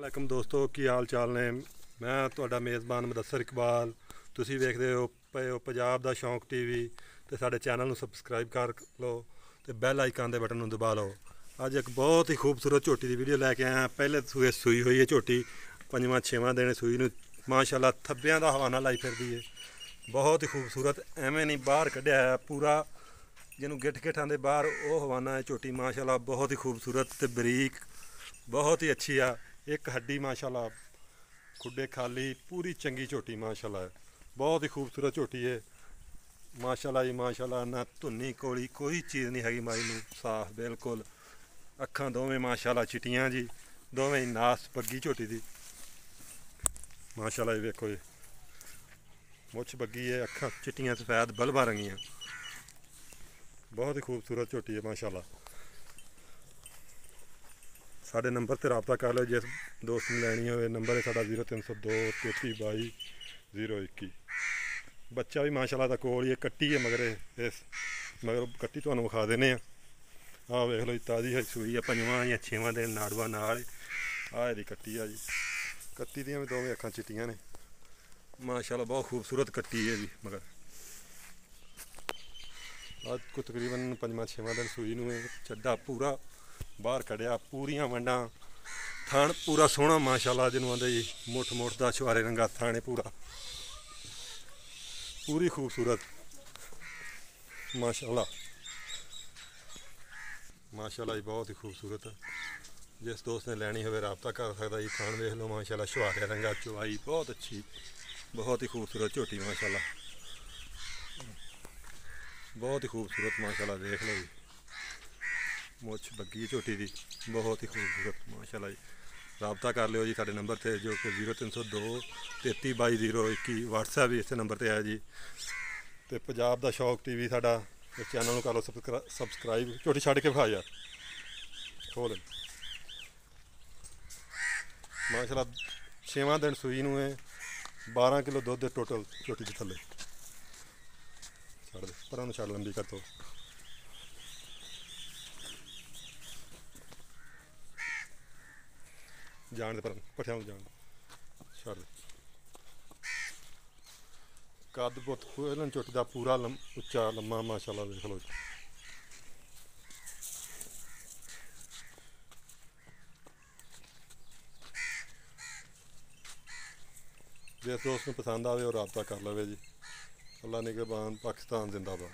ਵਾਲੇਕਮ ਦੋਸਤੋ, ਕੀ ਹਾਲ ਚਾਲ ਨੇ? ਮੈਂ ਤੁਹਾਡਾ ਮੇਜ਼ਬਾਨ ਮੁਦੱਸਰ ਇਕਬਾਲ। ਤੁਸੀਂ ਵੇਖਦੇ ਹੋ ਪਏ ਹੋ ਪੰਜਾਬ ਦਾ ਸ਼ੌਂਕ ਟੀਵੀ ਤੇ ਸਾਡੇ ਚੈਨਲ ਨੂੰ ਸਬਸਕ੍ਰਾਈਬ ਕਰ ਲਓ ਤੇ ਬੈਲ ਆਈਕਨ ਦੇ ਬਟਨ ਨੂੰ ਦਬਾ ਲਓ। ਅੱਜ ਇੱਕ ਬਹੁਤ ਹੀ ਖੂਬਸੂਰਤ ਝੋਟੀ ਦੀ ਵੀਡੀਓ ਲੈ ਕੇ ਆਇਆ। ਪਹਿਲੇ ਸੂਏ ਸੂਈ ਹੋਈ ਹੈ ਝੋਟੀ, ਪੰਜਵਾਂ, ਛੇਵਾਂ ਦਿਨ ਸੂਈ ਨੂੰ ਮਾਸ਼ਾਅੱਲਾ ਥੱਬਿਆਂ ਦਾ ਹਵਾਨਾ ਲਾਈ ਫਿਰਦੀ ਹੈ। ਬਹੁਤ ਹੀ ਖੂਬਸੂਰਤ, ਐਵੇਂ ਨਹੀਂ ਬਾਹਰ ਕੱਢਿਆ ਹੈ, ਪੂਰਾ ਜਿਹਨੂੰ ਗਿੱਠ ਗਿੱਠਾਂ ਦੇ ਬਾਹਰ ਉਹ ਹਵਾਨਾ ਹੈ ਝੋਟੀ, ਮਾਸ਼ਾਅੱਲਾ ਬਹੁਤ ਹੀ ਖੂਬਸੂਰਤ ਤੇ ਬਰੀਕ, ਬਹੁਤ ਹੀ ਅੱਛੀ ਆ। ਇੱਕ ਹੱਡੀ ਮਾਸ਼ਾਅੱਲਾ, ਖੁੱਡੇ ਖਾਲੀ, ਪੂਰੀ ਚੰਗੀ ਝੋਟੀ ਮਾਸ਼ਾਅੱਲਾ ਹੈ। ਬਹੁਤ ਹੀ ਖੂਬਸੂਰਤ ਝੋਟੀ ਹੈ। ਮਾਸ਼ਾਅੱਲਾ ਜੀ, ਮਾਸ਼ਾਅੱਲਾ, ਨਾ ਧੁੰਨੀ ਕੋਲੀ ਕੋਈ ਚੀਜ਼ ਨਹੀਂ ਹੈਗੀ ਮਾਈ ਨੂੰ, ਸਾਫ਼, ਬਿਲਕੁਲ। ਅੱਖਾਂ ਦੋਵੇਂ ਮਾਸ਼ਾਅੱਲਾ ਚਿੱਟੀਆਂ ਜੀ, ਦੋਵੇਂ ਨਾਸ ਬੱਗੀ ਝੋਟੀ ਦੀ। ਮਾਸ਼ਾਅੱਲਾ ਜੀ, ਵੇਖੋ ਜੀ। ਮੁੱਛ ਬੱਗੀ ਹੈ, ਅੱਖਾਂ ਚਿੱਟੀਆਂ, ਸਫੈਦ, ਬਲਬਾਂ ਰੰਗੀਆਂ। ਬਹੁਤ ਹੀ ਖੂਬਸੂਰਤ ਝੋਟੀ ਹੈ ਮਾਸ਼ਾਅੱਲਾ। ਸਾਡੇ ਨੰਬਰ ਤੇ ਰਾਬਤਾ ਕਰ ਲਿਓ, ਜਿਸ ਦੋਸਤ ਨੂੰ ਲੈਣੀ ਹੋਵੇ, ਨੰਬਰ ਹੈ ਸਾਡਾ 0302 3322 021 ਬੱਚਾ ਵੀ ਮਾਸ਼ਾਅੱਲਾ ਦਾ ਕੋਲ ਹੀ ਕੱਟੀ ਹੈ ਮਗਰ ਇਸ, ਮਗਰ ਕੱਟੀ ਤੁਹਾਨੂੰ ਵਿਖਾ ਦਿੰਨੇ ਆ ਆਹ ਵੇਖ ਲਓ ਤਾਜ਼ੀ ਹੈ ਸੂਈ ਆ, ਪੰਜਵਾਂ ਜਾਂ ਛੇਵਾਂ ਦਿਨ ਨਾੜਵਾ ਨਾਲ ਆਹ ਇਹਦੀ ਕੱਟੀ ਆ ਜੀ। ਕੱਟੀ ਦੀਆਂ ਵੀ ਦੋਵੇਂ ਅੱਖਾਂ ਚਿੱਟੀਆਂ ਨੇ। ਮਾਸ਼ਾਅੱਲਾ ਬਹੁਤ ਖੂਬਸੂਰਤ ਕੱਟੀ ਹੈ ਜੀ, ਮਗਰ। ਅੱਜ ਕੋ ਤਕਰੀਬਨ ਪੰਜਵਾਂ, ਛੇਵਾਂ ਦਿਨ ਸੂਈ ਨੂੰ ਇਹ ਚੱਡਾ ਪੂਰਾ ਬਾਹਰ ਕੱਢਿਆ ਪੂਰੀਆਂ ਵੰਡਾਂ ਥਾਣ ਪੂਰਾ ਸੋਹਣਾ, ਮਾਸ਼ਾਅੱਲਾ, ਜਿਹਨੂੰ ਆਂਦੇ ਜੀ, ਮੁੱਠ ਮੁੱਠ ਦਾ ਛੁਆਰੇ ਰੰਗਾ ਥਾਣੇ ਪੂਰਾ। ਪੂਰੀ ਖੂਬਸੂਰਤ। ਮਾਸ਼ਾਅੱਲਾ। ਮਾਸ਼ਾਅੱਲਾ ਜੀ, ਬਹੁਤ ਹੀ ਖੂਬਸੂਰਤ। ਜਿਸ ਦੋਸਤ ਨੇ ਲੈਣੀ ਹੋਵੇ, ਰਾਬਤਾ ਕਰ ਸਕਦਾ ਜੀ ਥਾਣ ਵੇਖ ਲਓ, ਮਾਸ਼ਾਅੱਲਾ ਛੁਆਰੇ ਰੰਗਾ ਚੁਆਈ ਬਹੁਤ ਅੱਛੀ, ਬਹੁਤ ਹੀ ਖੂਬਸੂਰਤ ਝੋਟੀ, ਮਾਸ਼ਾਅੱਲਾ। ਬਹੁਤ ਹੀ ਖੂਬਸੂਰਤ, ਮਾਸ਼ਾਅੱਲਾ ਦੇਖ ਲਓ ਜੀ। ਮੁੱਛ ਬੱਗੀ ਝੋਟੀ ਦੀ। ਬਹੁਤ ਹੀ ਖੂਬਸੂਰਤ, ਮਾਸ਼ਾਅੱਲਾ ਜੀ। ਰਾਬਤਾ ਕਰ ਲਿਓ ਜੀ ਸਾਡੇ ਨੰਬਰ ਤੇ, ਜੋ ਕਿ 0302 332201 WhatsApp ਵੀ ਇਸੇ ਨੰਬਰ ਤੇ ਆਇਆ ਜੀ। ਤੇ ਪੰਜਾਬ ਦਾ ਸ਼ੌਕ ਟੀਵੀ ਸਾਡਾ, ਇਸ ਚੈਨਲ ਨੂੰ ਕਰ ਲਓ ਸਬਸਕਰਾ- ਸਬਸਕ੍ਰਾਈਬ ਝੋਟੀ ਛੱਡ ਕੇ ਵਿਖਾ ਯਾਰ। ਖੋਲ ਮਾਸ਼ਾਅੱਲਾ, ਛੇਵਾਂ ਦਿਨ ਸੂਈ ਨੂੰ ਇਹ 12 ਕਿਲੋ ਦੁੱਧ ਦੇ ਟੋਟਲ ਝੋਟੀ ਦੇ ਥੱਲੇ। ਛੱਡ ਦੇ, ਪਰਾਂ ਨੂੰ ਛੱਡ ਲੰਬੀ ਕਰ ਤੋ ਜਾਣ ਦੇ ਪਰਾਂ ਪਠਿਆਂ ਨੂੰ ਜਾਣ। ਛੱਡ। ਕੱਦ ਬਹੁਤ ਕੋਲਨ ਝੋਟੀ ਦਾ ਪੂਰਾ ਉੱਚਾ, ਲੰਮਾ, ਮਾਸ਼ਾਅੱਲਾ, ਦੇਖ ਲਓ ਜੇ। ਦੋਸਤ ਨੂੰ ਪਸੰਦ ਆਵੇ ਉਹ ਰਾਬਤਾ ਕਰ ਲਵੇ ਜੀ। ਅੱਲਾ ਨਿਗਹਿਬਾਨ ਪਾਕਿਸਤਾਨ ਜ਼ਿੰਦਾਬਾਦ।